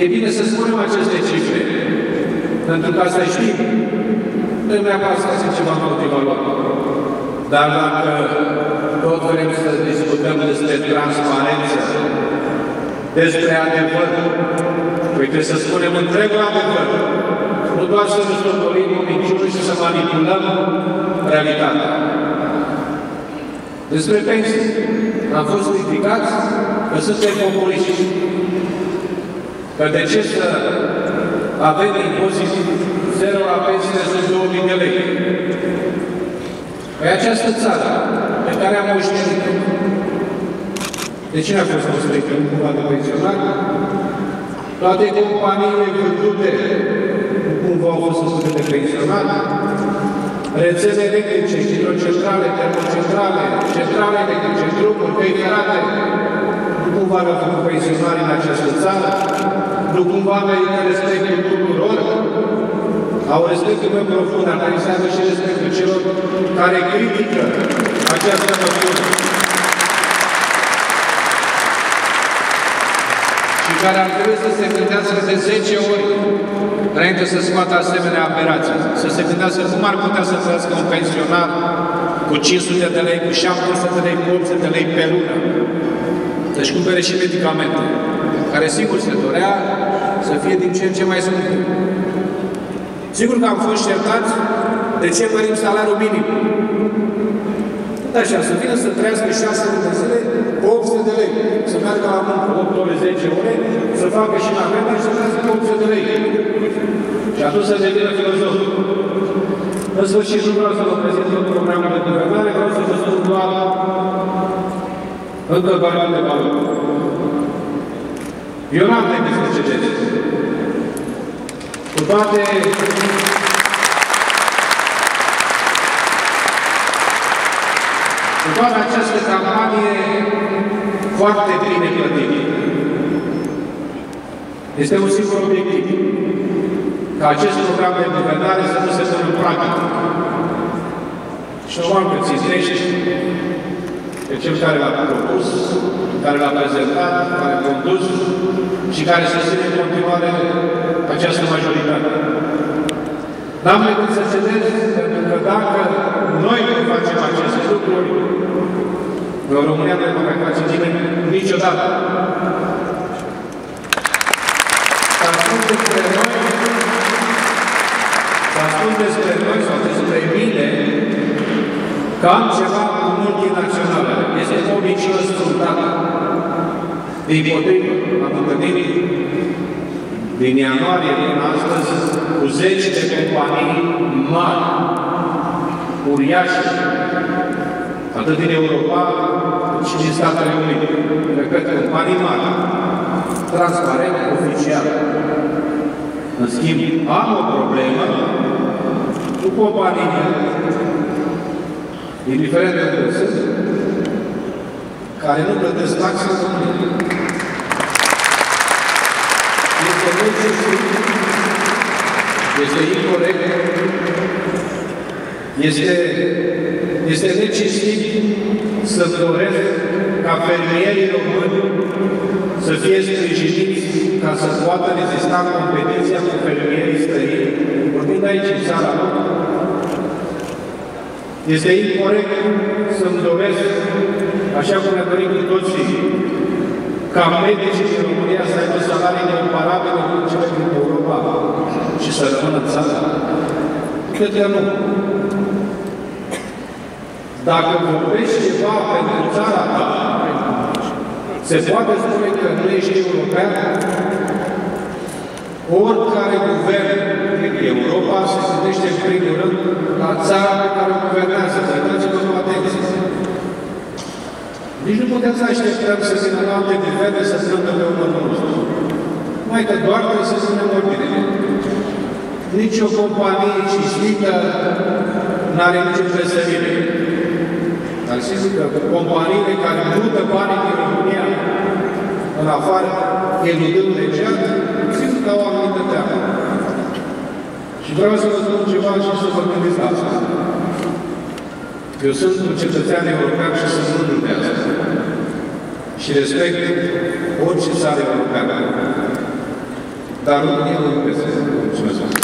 E bine să spunem aceste cifre, pentru ca să știm, nu neapărat să ceva motivat. Dar dacă tot vrem să discutăm despre transparență, despre adevăr, păi trebuie să spunem întregul adevăr. Nu doar să ne stotorim o minciună și să manipulăm realitatea. Despre pensii. Am fost criticați că suntem populiști. Că de ce să avem impozit zero la pensiile sub 2000 de lei? Pe această țară pe care am moștenit de cine a fost construit în cumva de pensionar? Toate companiile vândute cumva au fost construite de pensionar, rețele electrice, hidrocentrale, termocentrale, centrale electrice, drumuri, căi ferate, nu cumva le-au făcut pensionari în această țară, nu cumva merită respectul tuturor, au respectul meu profund, dar trebuie să aibă și respectul celor care critică această măsură. Și care ar trebui să se gândească de 10 ori înainte să scoată asemenea aberații. Să se gândească cum ar putea să trăiască un pensionar cu 500 de lei, cu 700 de lei, cu 800 de lei pe lună. Deci cumpere și medicamente, care sigur se dorea să fie din ce în ce mai scumpe. Sigur că am fost certați de ce mărim salariul minim. Da, așa, să vină să trăiască 6 luni de zile, 800 de lei. Să meargă la muncă 8 ore, 10 ore, să facă și la vreme și să trăiască 800 de lei. Și atunci să devină filozof. În sfârșit, nu vreau să vă prezint tot programul de guvernare, vreau să vă spun doar încă doar de valori. Eu n-am decât să citesc. Cu toate cu toată această campanie foarte bine plătită. Este un singur obiectiv. Ca acest program de guvernare să nu se pună în practică. Și o am ținești pe cel care l-a propus, care l-a prezentat, care a condus și care susține în continuare această majoritate. N-am decât să cedez, pentru că dacă noi nu facem aceste lucruri, în România nu mai face nimeni niciodată. S-a spus despre noi, s-a spus despre noi sau despre mine, că am ceva cu multinaționale. Este o minciună sfântată. Din potrivă, am întâlnit din ianuarie până astăzi cu zeci de companii mari, uriașe, atât din Europa, cât și din Statele Unite. Repet, companii mari, transparent, oficial. În schimb, am o problemă cu companiile indiferent de unde sunt, care nu plătesc taxe în România. Este necesar, este incorrect, este, este necesar să doresc ca fermierii români să fie sprijiniți ca să poată rezista competiția cu fermierii străini, vorbind aici în țara noastră, este incorrect să-mi doresc, așa cum ne dorim cu toții, ca medicii din România să aibă salarii comparabile cu cele din Europa și să rămână în țară? Cred că nu. Dacă vorbești ceva pentru țara ta, se poate spune că nu ești european? Oricare guvern din Europa se gândește în primul rând la țara pe care o guvernează. Să uitați-vă cu atenție. Nici nu putem să așteptăm să vină alte guverne să strângă pe următul nostru. Mai că doar trebuie să spunem ordine. Nici o companie cinstită n-are nicio trezărire. Dar știți că companiile care mută banii din România în afară, eludând legea, simt că au o anumită teamă. Și vreau să vă spun ceva și să vă gândiți la asta. Eu sunt un cetățean european și sunt mândru de asta. Și respect orice țară europeană. Dar eu nu găsesc. Mulțumesc.